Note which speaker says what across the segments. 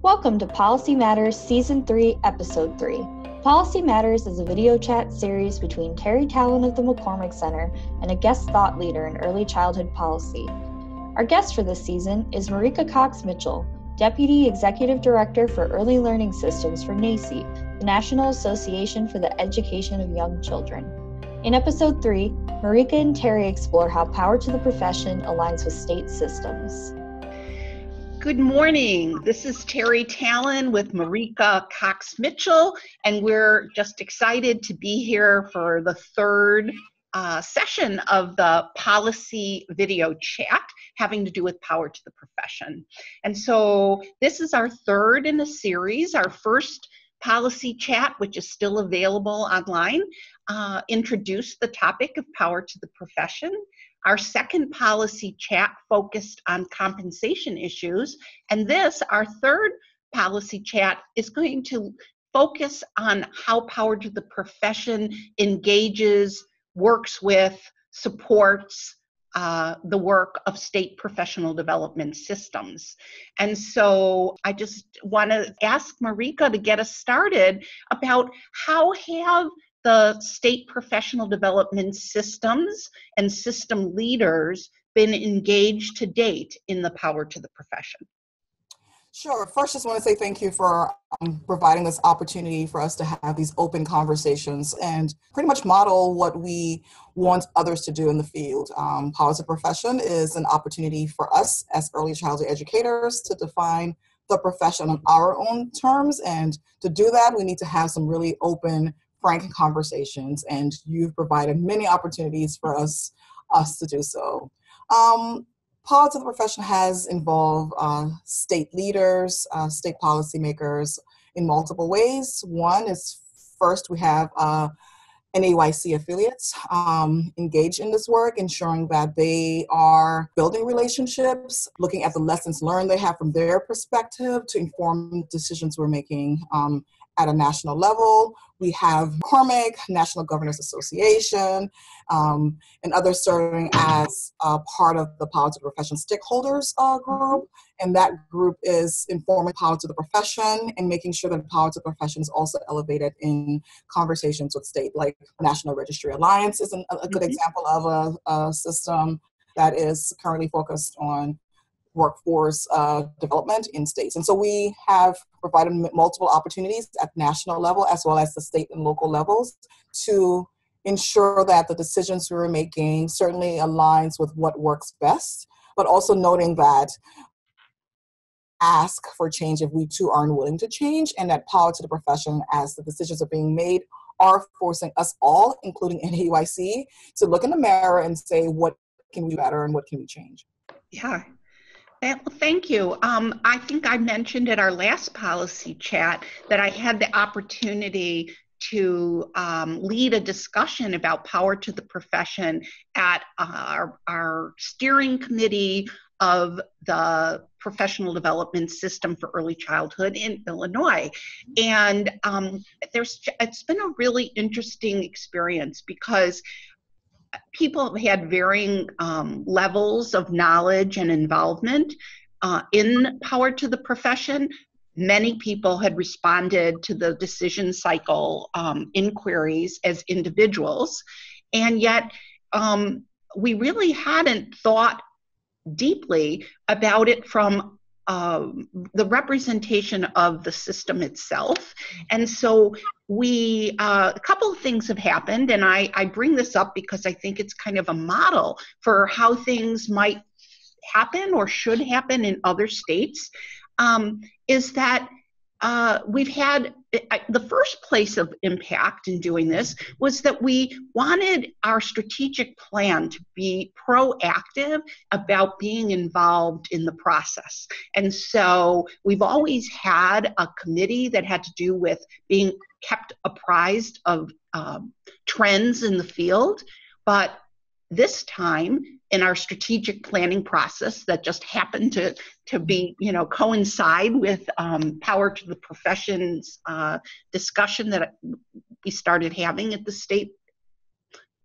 Speaker 1: Welcome to Policy Matters Season 3, Episode 3. Policy Matters is a video chat series between Teri Talan of the McCormick Center and a guest thought leader in early childhood policy. Our guest for this season is Marica Cox Mitchell, Deputy Executive Director for Early Learning Systems for NAEYC, the National Association for the Education of Young Children. In Episode 3, Marica and Teri explore how power to the profession aligns with state systems.
Speaker 2: Good morning. This is Teri Talan with Marica Cox Mitchell, and we're just excited to be here for the third uh, session of the policy video chat having to do with power to the profession. And so this is our third in the series. Our first policy chat, which is still available online, uh, introduced the topic of power to the profession. Our second policy chat focused on compensation issues. And this, our third policy chat, is going to focus on how power to the profession engages, works with, supports, uh, the work of state professional development systems. And so I just want to ask Marica to get us started about how have the state professional development systems and system leaders been engaged to date in the power to the profession?
Speaker 3: Sure. First, just want to say thank you for um, providing this opportunity for us to have these open conversations and pretty much model what we want others to do in the field. Um, Power to Profession is an opportunity for us as early childhood educators to define the profession on our own terms. And to do that, we need to have some really open, frank conversations, and you've provided many opportunities for us us to do so. Um, Power to the Profession has involved uh, state leaders, uh, state policymakers in multiple ways. One is first we have uh, NAEYC affiliates um, engaged in this work, ensuring that they are building relationships, looking at the lessons learned they have from their perspective to inform decisions we're making um, at a national level. We have McCormick, National Governors Association, um, and others serving as uh, part of the Power to the Profession stakeholders uh, group. And that group is informing Power to the Profession and making sure that Power to the Profession is also elevated in conversations with state, like National Registry Alliance is an, a good mm-hmm. example of a, a system that is currently focused on workforce uh, development in states. And so we have provided multiple opportunities at national level as well as the state and local levels to ensure that the decisions we're making certainly aligns with what works best, but also noting that ask for change if we too aren't willing to change and that power to the profession as the decisions are being made are forcing us all, including NAEYC, to look in the mirror and say what can we do better and what can we change.
Speaker 2: Yeah, well, thank you. Um, I think I mentioned at our last policy chat that I had the opportunity to um, lead a discussion about power to the profession at our, our steering committee of the professional development system for early childhood in Illinois. And um, there's it's been a really interesting experience because people had varying um, levels of knowledge and involvement uh, in power to the profession. Many people had responded to the decision cycle um, inquiries as individuals, and yet um, we really hadn't thought deeply about it from uh, the representation of the system itself. And so we, uh, a couple of things have happened, and I, I bring this up because I think it's kind of a model for how things might happen or should happen in other states. Um, is that uh, we've had I, the first place of impact in doing this was that we wanted our strategic plan to be proactive about being involved in the process. And so we've always had a committee that had to do with being kept apprised of um, trends in the field. But this time, in our strategic planning process that just happened to to be you know coincide with um, power to the professions uh, discussion that we started having at the state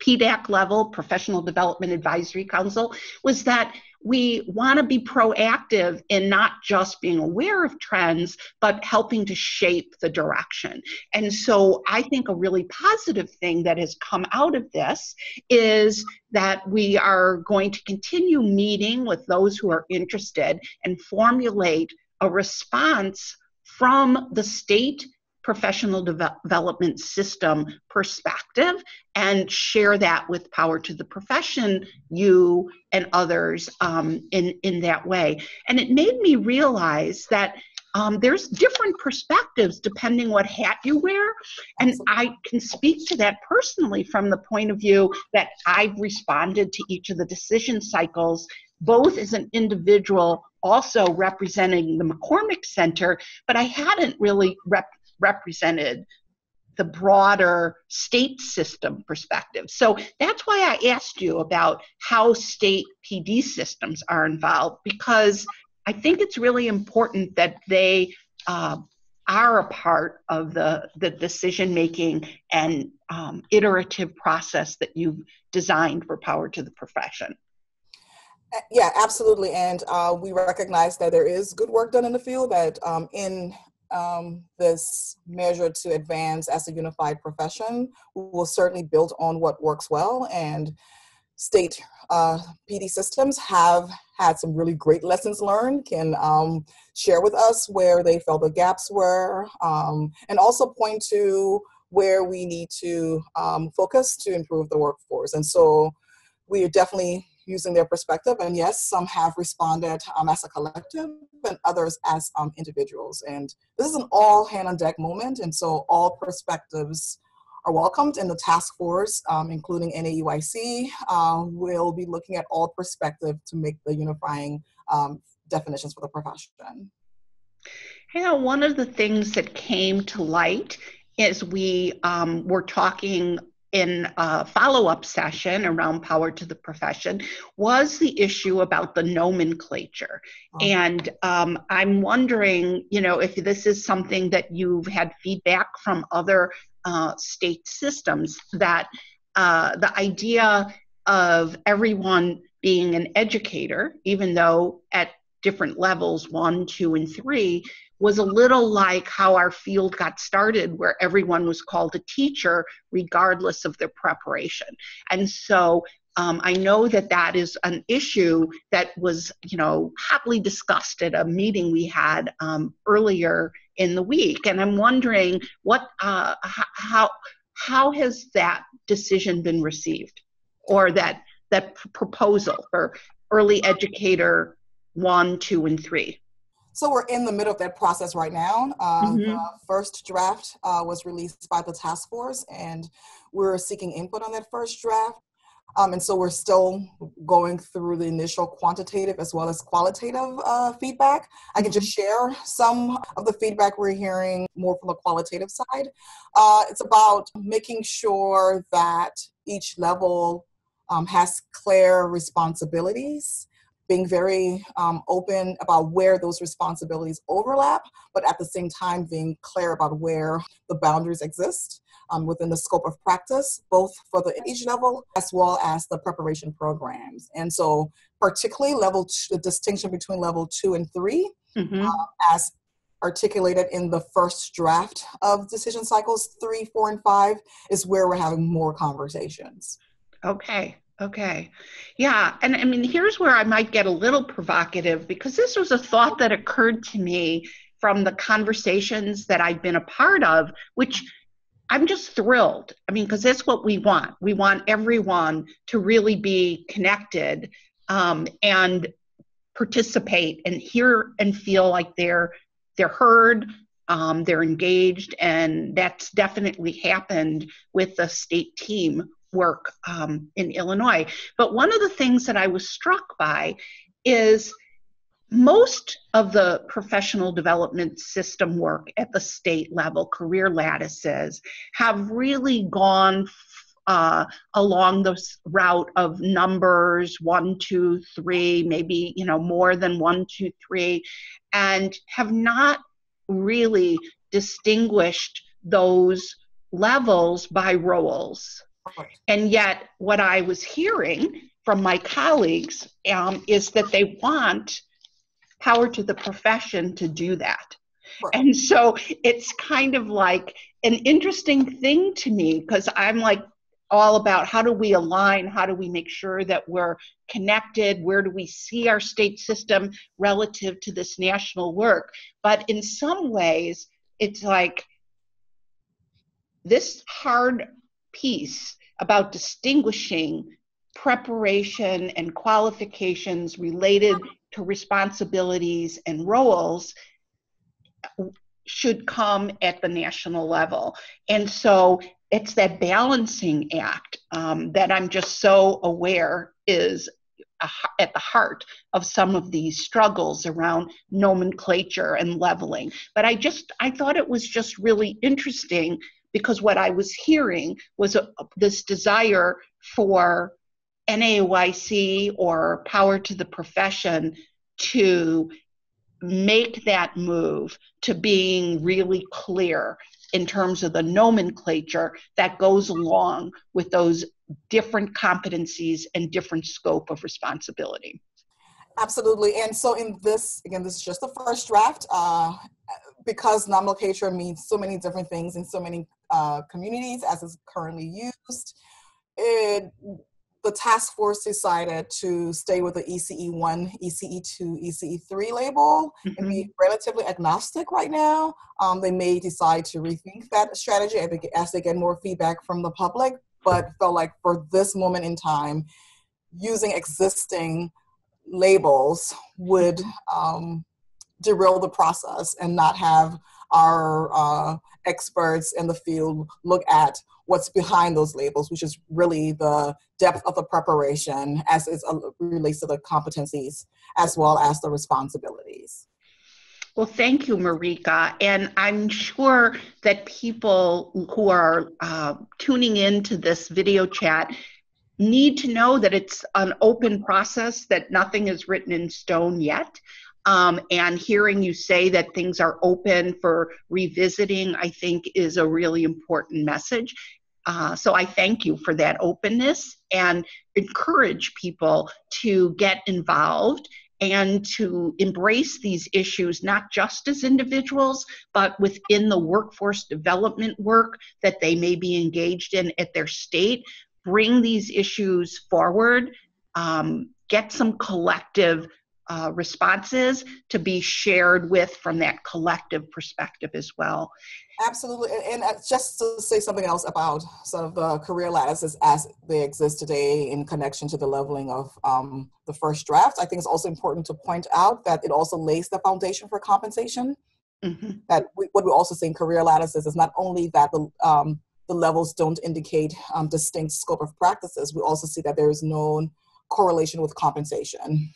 Speaker 2: PDAC level, Professional Development Advisory Council, was that we want to be proactive in not just being aware of trends, but helping to shape the direction. And so I think a really positive thing that has come out of this is that we are going to continue meeting with those who are interested and formulate a response from the state professional development system perspective and share that with power to the profession you and others um, in in that way. And it made me realize that um, there's different perspectives depending what hat you wear. And i can speak to that personally from the point of view that i've responded to each of the decision cycles both as an individual also representing the mccormick center but i hadn't really rep- represented the broader state system perspective. So that's why I asked you about how state PD systems are involved, because I think it's really important that they uh, are a part of the, the decision making and um, iterative process that you've designed for Power to the Profession.
Speaker 3: Uh, yeah, absolutely. And uh, we recognize that there is good work done in the field, that um, in um, this measure to advance as a unified profession will certainly build on what works well and state uh, PD systems have had some really great lessons learned, can um, share with us where they felt the gaps were, um, and also point to where we need to um, focus to improve the workforce. And so we are definitely using their perspective. And yes, some have responded um, as a collective and others as um, individuals. And this is an all hand on deck moment. And so all perspectives are welcomed in the task force, um, including NAEYC, uh, will be looking at all perspective to make the unifying um, definitions for the profession.
Speaker 2: Know, one of the things that came to light as we um, were talking in a follow-up session around power to the profession was the issue about the nomenclature oh. and um, i'm wondering you know if this is something that you've had feedback from other uh, state systems that uh, the idea of everyone being an educator even though at different levels one two and three was a little like how our field got started, where everyone was called a teacher regardless of their preparation. And so um, I know that that is an issue that was, you know, hotly discussed at a meeting we had um, earlier in the week, and I'm wondering what, uh, how, how has that decision been received, or that that proposal for early educator one, two, and three?
Speaker 3: So we're in the middle of that process right now. Uh, mm-hmm. The first draft uh, was released by the task force, and we're seeking input on that first draft. Um, and so we're still going through the initial quantitative as well as qualitative uh, feedback. I can just mm-hmm. share some of the feedback we're hearing more from the qualitative side. Uh, it's about making sure that each level um, has clear responsibilities being very um, open about where those responsibilities overlap, but at the same time being clear about where the boundaries exist um, within the scope of practice, both for the each level as well as the preparation programs. And so, particularly level two, the distinction between level two and 3 mm-hmm. uh, as articulated in the first draft of decision cycles three, four, and five, is where we're having more conversations.
Speaker 2: Okay. Okay. Yeah. And I mean, here's where I might get a little provocative because this was a thought that occurred to me from the conversations that I've been a part of, which I'm just thrilled. I mean, because that's what we want. We want everyone to really be connected um, and participate and hear and feel like they're they're heard, um, they're engaged, and that's definitely happened with the state team work um, in Illinois. But one of the things that I was struck by is most of the professional development system work at the state level, career lattices, have really gone uh, along the route of numbers one, two, three, maybe you know more than one, two, three, and have not really distinguished those levels by roles. And yet, what I was hearing from my colleagues um, is that they want power to the profession to do that. And so it's kind of like an interesting thing to me because I'm like all about how do we align, how do we make sure that we're connected, where do we see our state system relative to this national work. But in some ways, it's like this hard piece about distinguishing preparation and qualifications related to responsibilities and roles should come at the national level. And so it's that balancing act um, that I'm just so aware is a, at the heart of some of these struggles around nomenclature and leveling. But I just, I thought it was just really interesting because what I was hearing was a, this desire for NAEYC or power to the profession to make that move to being really clear in terms of the nomenclature that goes along with those different competencies and different scope of responsibility.
Speaker 3: Absolutely. And so, in this, again, this is just the first draft. Uh, because nomenclature means so many different things in so many uh, communities as is currently used, it the task force decided to stay with the ECE1, ECE2, ECE3 label mm-hmm. and be mm-hmm. relatively agnostic right now. Um, they may decide to rethink that strategy as they get more feedback from the public, but felt like for this moment in time, using existing labels would um, derail the process and not have our uh, experts in the field look at what's behind those labels, which is really the depth of the preparation as it uh, relates to the competencies as well as the responsibilities.
Speaker 2: Well, thank you, Marica. And I'm sure that people who are uh, tuning into this video chat need to know that it's an open process, that nothing is written in stone yet. Um, and hearing you say that things are open for revisiting, I think, is a really important message. Uh, so I thank you for that openness and encourage people to get involved and to embrace these issues not just as individuals but within the workforce development work that they may be engaged in at their state bring these issues forward um, get some collective uh, responses to be shared with from that collective perspective as well.
Speaker 3: Absolutely. And, and, uh, just to say something else about sort of the career lattices as they exist today in connection to the leveling of um, the first draft, I think it's also important to point out that it also lays the foundation for compensation. Mm-hmm. That we, what we also see in career lattices is, is not only that the um, the levels don't indicate um, distinct scope of practices, we also see that there is no correlation with compensation.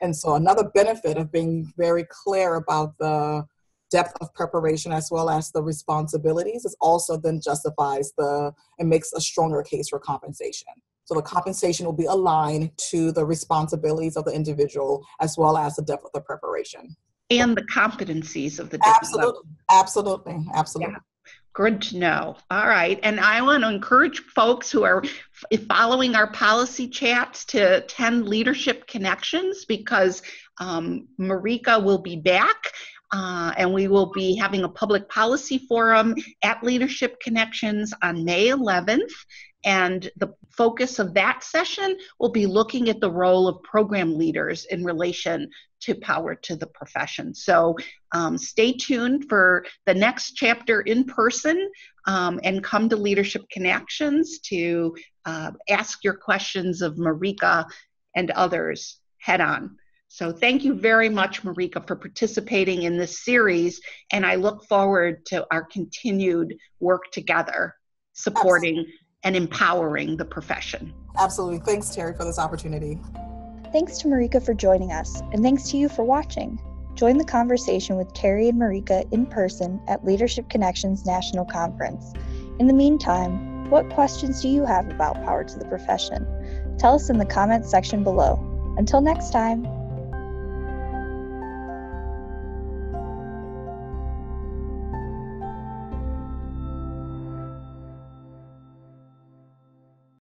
Speaker 3: And so another benefit of being very clear about the depth of preparation as well as the responsibilities is also then justifies the and makes a stronger case for compensation. So the compensation will be aligned to the responsibilities of the individual as well as the depth of the preparation.
Speaker 2: And the competencies of the
Speaker 3: absolutely, absolutely, absolutely. Yeah.
Speaker 2: Good to know. All right. And I want to encourage folks who are following our policy chats to attend Leadership Connections because um, Marika will be back. Uh, and we will be having a public policy forum at Leadership Connections on May 11th. And the focus of that session will be looking at the role of program leaders in relation to power to the profession. So um, stay tuned for the next chapter in person um, and come to Leadership Connections to uh, ask your questions of Marica and others head on. So thank you very much, Marica, for participating in this series, and I look forward to our continued work together supporting. And empowering the profession.
Speaker 3: Absolutely. Thanks, Teri, for this opportunity.
Speaker 1: Thanks to Marica for joining us, and thanks to you for watching. Join the conversation with Teri and Marica in person at Leadership Connections National Conference. In the meantime, what questions do you have about power to the profession? Tell us in the comments section below. Until next time.